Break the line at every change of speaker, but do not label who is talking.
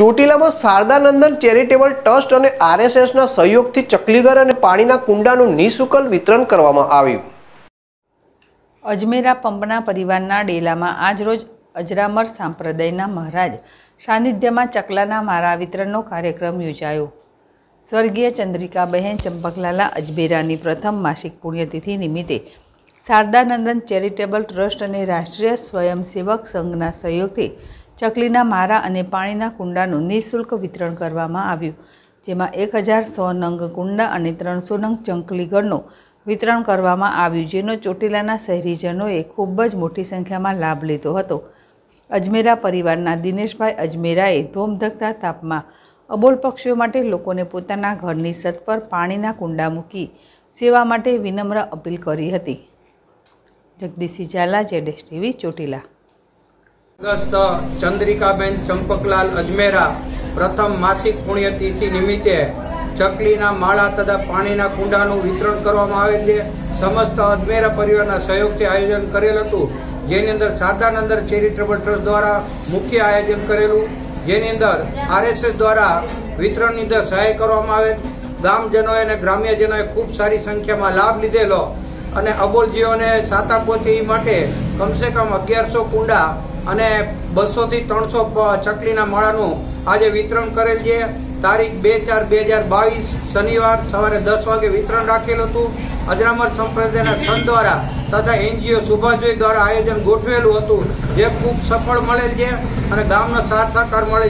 ચોટીલામાં શારદાનંદન charitable trust અને આરએસએસના સહયોગથી ચકલીઘર અને પાણીના કુંડાનું નિઃશુલ્ક વિતરણ કરવામાં આવ્યું.
અજમેરા પંપના પરિવારના ડેલામાં આજરોજ અજરામર સાંપ્રદાયના મહારાજ સાનિધ્યમાં ચકલાના મારા વિતરણનો કાર્યક્રમ યોજાયો. સ્વર્ગીય ચંદ્રિકાબહેન ચંપકલાલા અજમેરાની પ્રથમ માસિક પુણ્યતિથિ નિમિત્તે શારદાનંદન ચેરિટેબલ ટ્રસ્ટ અને રાષ્ટ્રીય સ્વયંસેવક સંઘના સહયોગથી ચકલીના મારા અને પાણીના કુંડાનું નિઃશુલ્ક વિતરણ કરવામાં આવ્યું, જેમાં એક હજાર સો નંગ કુંડા અને ત્રણસો નંગ ચંકલીગળનું વિતરણ કરવામાં આવ્યું, જેનો ચોટીલાના શહેરીજનોએ ખૂબ જ મોટી સંખ્યામાં લાભ લીધો હતો. અજમેરા પરિવારના દિનેશભાઈ અજમેરાએ ધોમધકતા તાપમાં અબોલ પક્ષીઓ માટે લોકોને પોતાના ઘરની છત પર પાણીના કુંડા મૂકી સેવા માટે વિનમ્ર અપીલ કરી હતી. જગદીશી ઝાલા, જેડેશ ટીવી, ચોટીલા.
અગસ્ત ચંદ્રિકાબેન ચંપકલાલ અજમેરા પ્રથમ માસિક પુણ્યતિથિ નિમિત્તે ચકલીના માળા તથા પાણીના કુંડાનું વિતરણ કરવામાં આવેલ છે. સમસ્ત અજમેરા પરિવારના સહયોગથી આયોજન કરેલ હતું. જેની અંદર શારદાનંદર ચેરિટેબલ ટ્રસ્ટ દ્વારા મુખ્ય આયોજન કરેલું. જેની અંદર આરએસએસ દ્વારા વિતરણની અંદર સહાય કરવામાં આવેલ ગામજનોએ અને ગ્રામ્યજનોએ ખૂબ સારી સંખ્યામાં લાભ લીધેલો. અને અબોલજીઓને સાતા પહોંચે માટે કમસે કમ અગિયારસો કુંડા અને બસોથી ત્રણસો ચકલીના માળાનું આજે વિતરણ કરેલ છે. તારીખ બે ચાર બે હજાર બાવીસ, શનિવાર સવારે દસ વાગે વિતરણ રાખેલું હતું. અજરામર સંપ્રદાયના સંત દ્વારા તથા એનજીઓ સુભાષભાઈ દ્વારા આયોજન ગોઠવેલું હતું. જે ખૂબ સફળ મળેલ છે અને ગામનો સાથ સહકાર મળે